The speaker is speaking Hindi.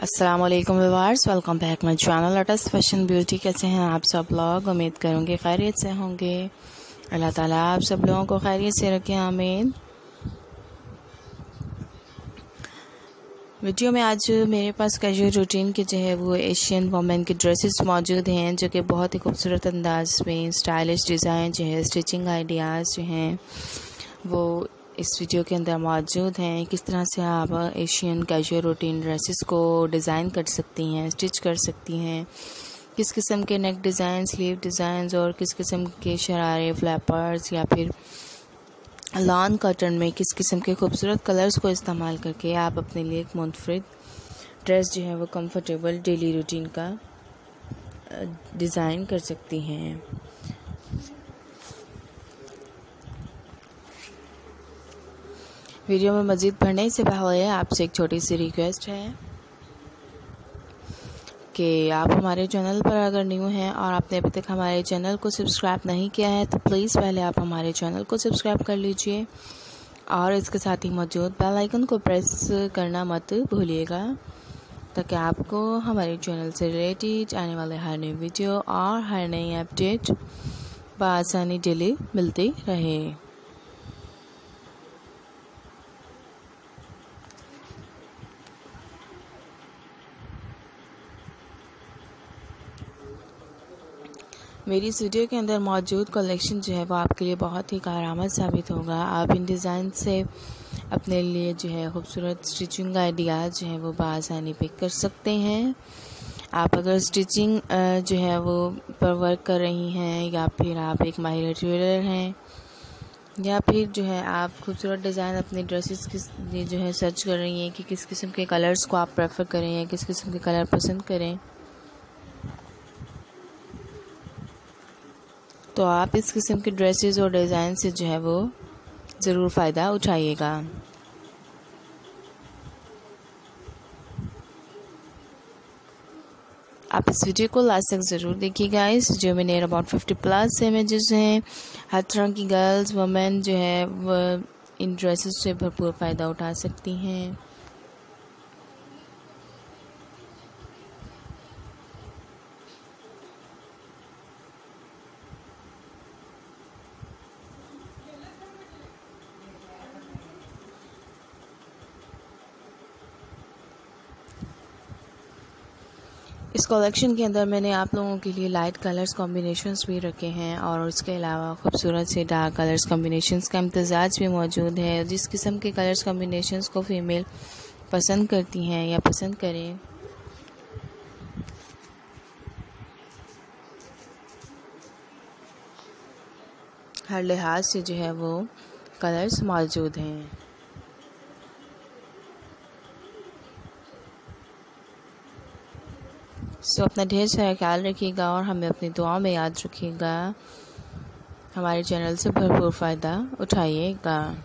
अस्सलाम वालेकुम viewers welcome back my channel latest fashion beauty कैसे हैं आप सब लोग? उम्मीद करूँगी खैरियत से होंगे। अल्लाह ताला आप सब लोगों को खैरियत से रखें, आमीन। वीडियो में आज मेरे पास कैजुअल रूटीन के जो है वो एशियन वमेन के ड्रेसेस मौजूद हैं, जो कि बहुत ही खूबसूरत अंदाज में स्टाइलिश डिज़ाइन जो है स्टिचिंग आइडियाज़ जो हैं, वो इस वीडियो के अंदर मौजूद हैं किस तरह से आप एशियन कैजुअल रूटीन ड्रेसेस को डिज़ाइन कर सकती हैं स्टिच कर सकती हैं। किस किस्म के नेक डिज़ाइन स्लीव डिज़ाइन और किस किस्म के शरारे फ्लैपर्स या फिर लॉन कटन में किस किस्म के खूबसूरत कलर्स को इस्तेमाल करके आप अपने लिए एक मुनफरद ड्रेस जो है वो कंफर्टेबल डेली रूटीन का डिज़ाइन कर सकती हैं। वीडियो में मज़ीद पढ़ने से पहले आपसे एक छोटी सी रिक्वेस्ट है कि आप हमारे चैनल पर अगर न्यू हैं और आपने अभी तक हमारे चैनल को सब्सक्राइब नहीं किया है तो प्लीज़ पहले आप हमारे चैनल को सब्सक्राइब कर लीजिए और इसके साथ ही मौजूद बेल आइकन को प्रेस करना मत भूलिएगा ताकि आपको हमारे चैनल से रिलेटेड आने वाले हर नई वीडियो और हर नई अपडेट बसानी डेली मिलती रहे। मेरी इस वीडियो के अंदर मौजूद कलेक्शन जो है वो आपके लिए बहुत ही कारामद साबित होगा। आप इन डिज़ाइन से अपने लिए जो है खूबसूरत स्टिचिंग आइडियाज़ जो है वो बसानी पिक कर सकते हैं। आप अगर स्टिचिंग जो है वो पर वर्क कर रही हैं या फिर आप एक माहिर ट्रेलर हैं या फिर जो है आप खूबसूरत डिज़ाइन अपने ड्रेसेस की जो है सर्च कर रही हैं कि किस किस्म के कलर्स को आप प्रेफर करें या किस किस्म के कलर पसंद करें। तो आप इस किस्म के ड्रेसेस और डिज़ाइन से जो है वो ज़रूर फ़ायदा उठाइएगा। आप इस वीडियो को लास्ट तक ज़रूर देखिएगा। इस वीडियो में near about fifty plus images हैं। हर तरह की गर्ल्स वमेन जो है वह इन ड्रेसेस से भरपूर फ़ायदा उठा सकती हैं। इस कलेक्शन के अंदर मैंने आप लोगों के लिए लाइट कलर्स कॉम्बिनेशंस भी रखे हैं और उसके अलावा खूबसूरत से डार्क कलर्स कॉम्बिनेशंस का इम्तजाज भी मौजूद है। जिस किस्म के कलर्स कॉम्बिनेशंस को फीमेल पसंद करती हैं या पसंद करें, हर लिहाज से जो है वो कलर्स मौजूद हैं। सो अपना ढेर सारा ख्याल रखिएगा और हमें अपनी दुआओं में याद रखिएगा। हमारे चैनल से भरपूर फ़ायदा उठाइएगा।